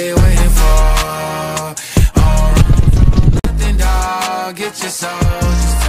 they waiting for? All right, nothing, dog. Get your soul.